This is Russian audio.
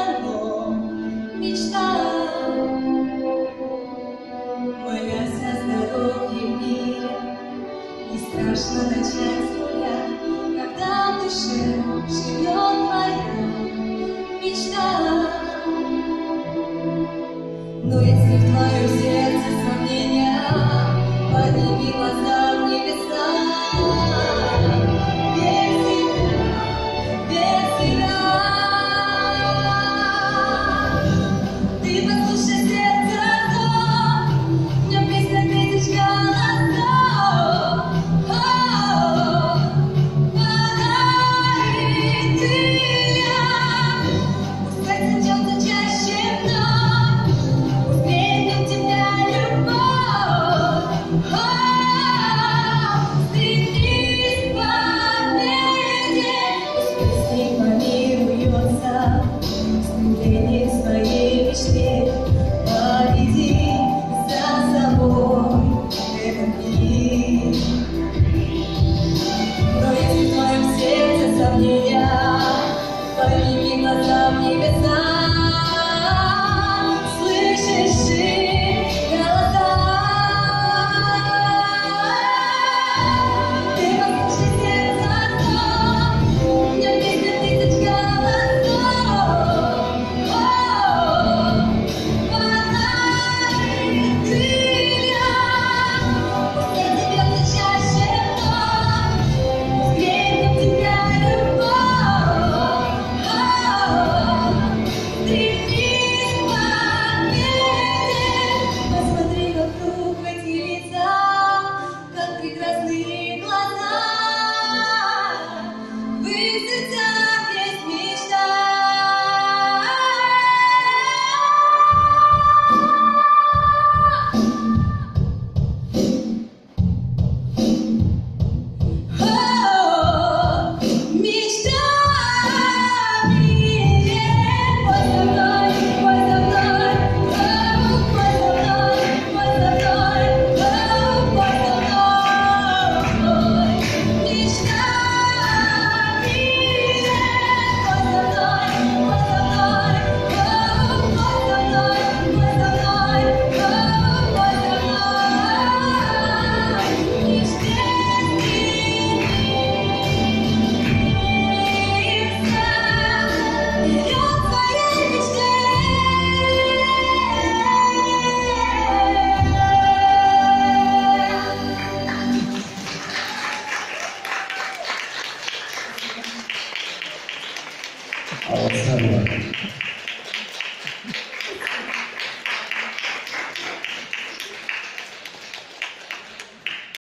давно мечта. Моя со здоровьем Не страшно начать с нуля Когда в душе живет моя мечта. Но если в твоем сердце сомнения Подними глаза. Amen. awasaliwa